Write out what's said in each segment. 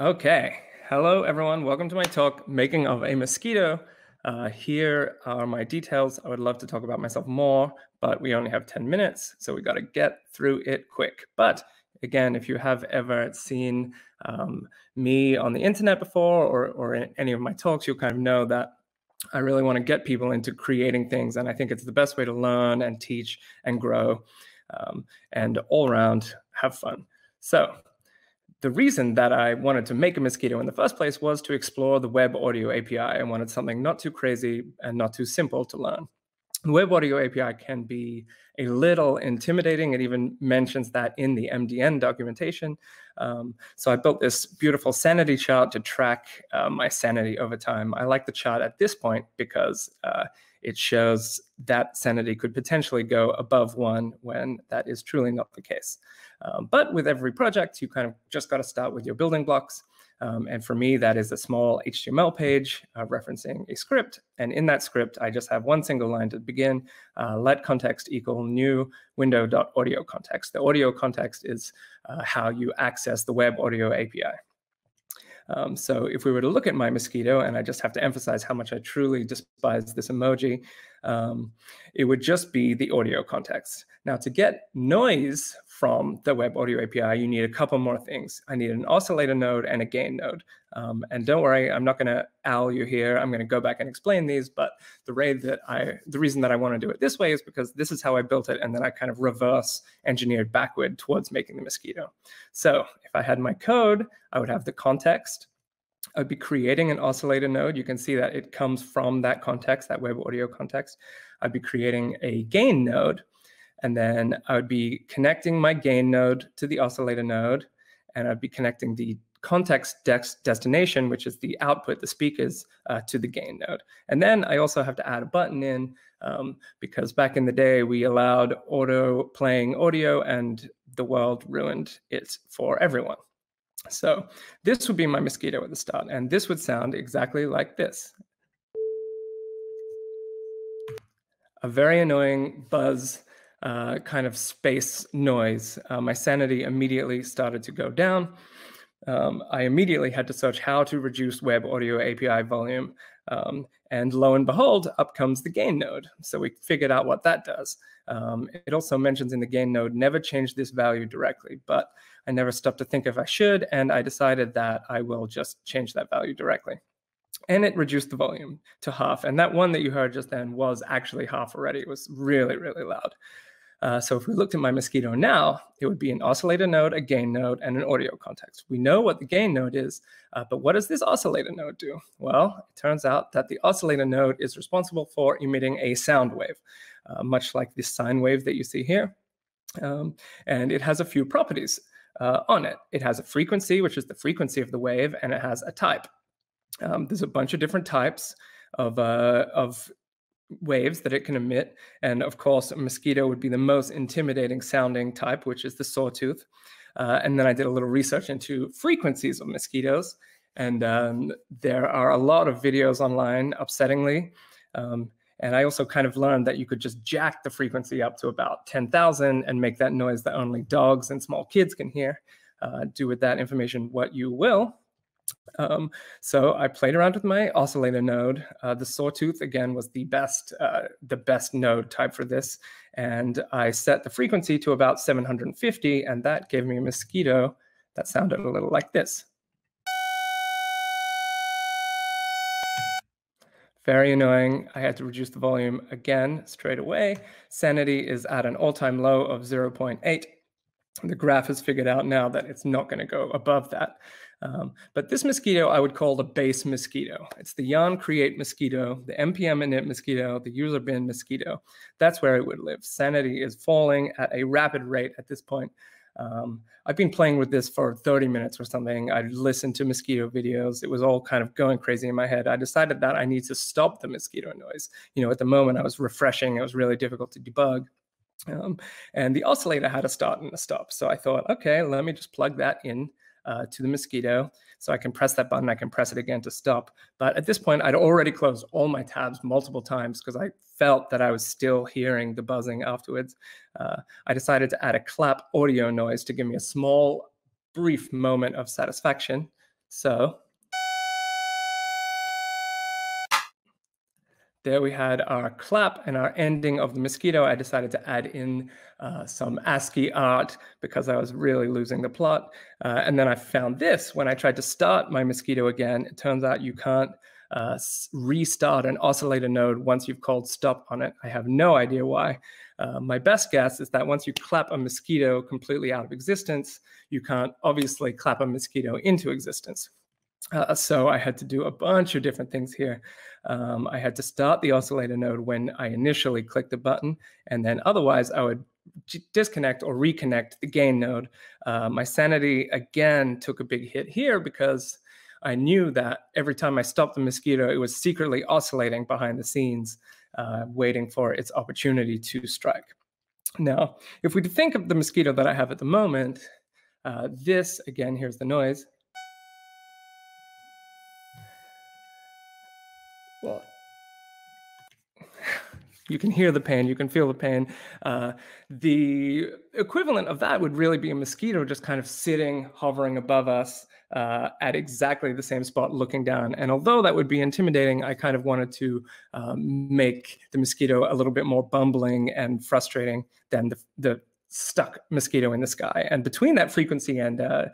Okay. Hello, everyone. Welcome to my talk, Making of a Mosquito. Uh, here are my details. I would love to talk about myself more, but we only have 10 minutes, so we got to get through it quick. But again, if you have ever seen um, me on the internet before or, or in any of my talks, you'll kind of know that I really want to get people into creating things. And I think it's the best way to learn and teach and grow um, and all around have fun. So the reason that I wanted to make a mosquito in the first place was to explore the web audio API. I wanted something not too crazy and not too simple to learn. The web audio API can be a little intimidating. It even mentions that in the MDN documentation. Um, so I built this beautiful sanity chart to track uh, my sanity over time. I like the chart at this point because uh, it shows that sanity could potentially go above one when that is truly not the case. Um, but with every project, you kind of just got to start with your building blocks. Um, and for me, that is a small HTML page uh, referencing a script. And in that script, I just have one single line to begin, uh, let context equal new window.audio context. The audio context is uh, how you access the web audio API. Um, so if we were to look at my mosquito, and I just have to emphasize how much I truly despise this emoji, um, it would just be the audio context. Now to get noise from the web audio API, you need a couple more things. I need an oscillator node and a gain node. Um, and don't worry, I'm not going to owl you here. I'm going to go back and explain these. But the way that I, the reason that I want to do it this way is because this is how I built it, and then I kind of reverse engineered backward towards making the mosquito. So if I had my code, I would have the context. I'd be creating an oscillator node. You can see that it comes from that context, that web audio context. I'd be creating a gain node and then I would be connecting my gain node to the oscillator node, and I'd be connecting the context destination, which is the output, the speakers, uh, to the gain node. And then I also have to add a button in um, because back in the day, we allowed auto playing audio and the world ruined it for everyone. So this would be my mosquito at the start, and this would sound exactly like this. A very annoying buzz uh, kind of space noise. Uh, my sanity immediately started to go down. Um, I immediately had to search how to reduce web audio API volume. Um, and lo and behold, up comes the gain node. So we figured out what that does. Um, it also mentions in the gain node, never change this value directly, but I never stopped to think if I should, and I decided that I will just change that value directly. And it reduced the volume to half. And that one that you heard just then was actually half already. It was really, really loud. Uh, so if we looked at my Mosquito now, it would be an oscillator node, a gain node, and an audio context. We know what the gain node is, uh, but what does this oscillator node do? Well, it turns out that the oscillator node is responsible for emitting a sound wave, uh, much like this sine wave that you see here. Um, and it has a few properties uh, on it. It has a frequency, which is the frequency of the wave, and it has a type. Um, there's a bunch of different types of, uh, of waves that it can emit. And of course, a mosquito would be the most intimidating sounding type, which is the sawtooth. Uh, and then I did a little research into frequencies of mosquitoes. And um, there are a lot of videos online, upsettingly. Um, and I also kind of learned that you could just jack the frequency up to about 10,000 and make that noise that only dogs and small kids can hear. Uh, do with that information what you will. Um, so I played around with my oscillator node. Uh, the sawtooth again was the best, uh, the best node type for this, and I set the frequency to about 750, and that gave me a mosquito that sounded a little like this. Very annoying. I had to reduce the volume again straight away. Sanity is at an all-time low of 0.8. The graph has figured out now that it's not going to go above that. Um, but this mosquito I would call the base mosquito. It's the yarn create mosquito, the npm init mosquito, the user bin mosquito. That's where it would live. Sanity is falling at a rapid rate at this point. Um, I've been playing with this for 30 minutes or something. I listened to mosquito videos. It was all kind of going crazy in my head. I decided that I need to stop the mosquito noise. You know, at the moment I was refreshing. It was really difficult to debug. Um, and the oscillator had a start and a stop. So I thought, okay, let me just plug that in uh, to the mosquito. So I can press that button, I can press it again to stop. But at this point, I'd already closed all my tabs multiple times because I felt that I was still hearing the buzzing afterwards. Uh, I decided to add a clap audio noise to give me a small, brief moment of satisfaction. So there we had our clap and our ending of the mosquito. I decided to add in uh, some ASCII art because I was really losing the plot. Uh, and then I found this when I tried to start my mosquito again. It turns out you can't uh, restart an oscillator node once you've called stop on it. I have no idea why. Uh, my best guess is that once you clap a mosquito completely out of existence, you can't obviously clap a mosquito into existence. Uh, so I had to do a bunch of different things here. Um, I had to start the oscillator node when I initially clicked the button, and then otherwise I would disconnect or reconnect the gain node. Uh, my sanity again took a big hit here because I knew that every time I stopped the mosquito, it was secretly oscillating behind the scenes, uh, waiting for its opportunity to strike. Now, if we think of the mosquito that I have at the moment, uh, this, again, here's the noise. You can hear the pain, you can feel the pain. Uh, the equivalent of that would really be a mosquito just kind of sitting, hovering above us uh, at exactly the same spot looking down. And although that would be intimidating, I kind of wanted to um, make the mosquito a little bit more bumbling and frustrating than the, the stuck mosquito in the sky. And between that frequency and uh,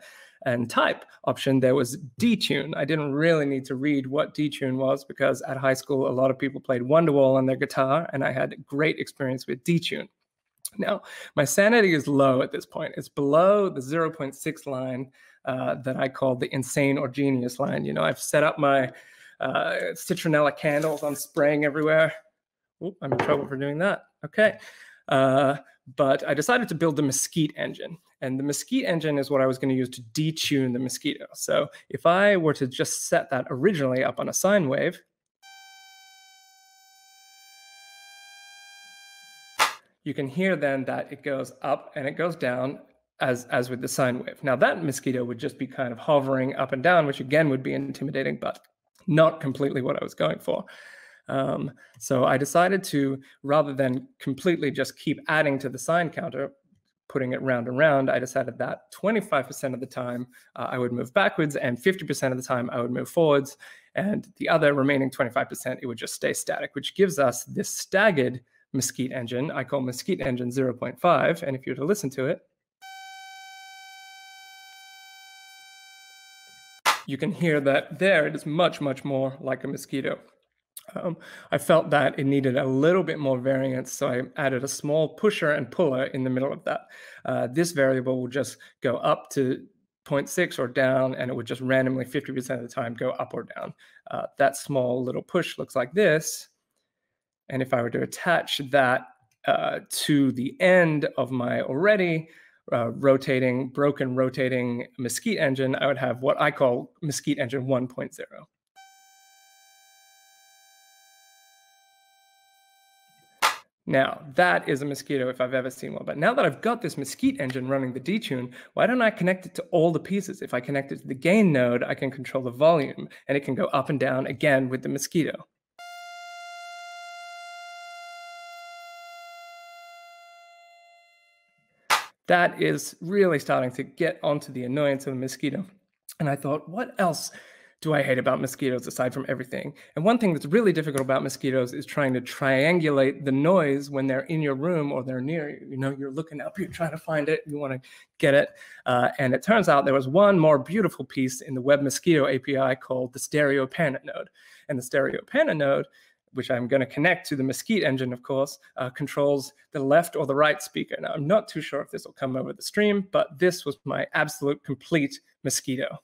and type option, there was detune. I didn't really need to read what detune was because at high school, a lot of people played Wonderwall on their guitar, and I had great experience with detune. Now, my sanity is low at this point. It's below the 0.6 line uh, that I call the insane or genius line. You know, I've set up my uh, citronella candles. I'm spraying everywhere. Oop, I'm in trouble for doing that. Okay. Uh, but I decided to build the Mesquite engine. And the Mesquite engine is what I was going to use to detune the mosquito. So if I were to just set that originally up on a sine wave, you can hear then that it goes up and it goes down as as with the sine wave. Now that mosquito would just be kind of hovering up and down, which again would be intimidating, but not completely what I was going for. Um, so I decided to, rather than completely just keep adding to the sine counter, putting it round and round, I decided that 25% of the time uh, I would move backwards and 50% of the time I would move forwards. And the other remaining 25%, it would just stay static, which gives us this staggered Mesquite engine. I call Mesquite engine 0.5. And if you were to listen to it, you can hear that there it is much, much more like a mosquito. Um, I felt that it needed a little bit more variance, so I added a small pusher and puller in the middle of that. Uh, this variable will just go up to 0.6 or down, and it would just randomly 50% of the time go up or down. Uh, that small little push looks like this. And if I were to attach that uh, to the end of my already uh, rotating, broken rotating Mesquite engine, I would have what I call Mesquite engine 1.0. Now, that is a mosquito if I've ever seen one. But now that I've got this Mesquite engine running the detune, why don't I connect it to all the pieces? If I connect it to the gain node, I can control the volume, and it can go up and down again with the mosquito. That is really starting to get onto the annoyance of the mosquito. And I thought, what else do I hate about mosquitoes aside from everything? And one thing that's really difficult about mosquitoes is trying to triangulate the noise when they're in your room or they're near you. You know, you're looking up, you're trying to find it, you want to get it. Uh, and it turns out there was one more beautiful piece in the Web Mosquito API called the Stereo Panner node. And the Stereo Panner node which I'm going to connect to the Mesquite engine, of course, uh, controls the left or the right speaker. Now, I'm not too sure if this will come over the stream, but this was my absolute complete mosquito.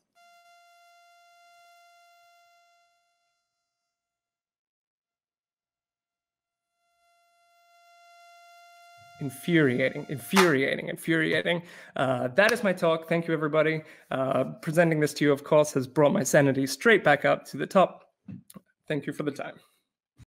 Infuriating, infuriating, infuriating. Uh, that is my talk. Thank you, everybody. Uh, presenting this to you, of course, has brought my sanity straight back up to the top. Thank you for the time.